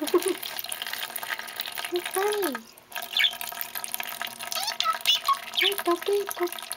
はい、はい、ポピーいピー。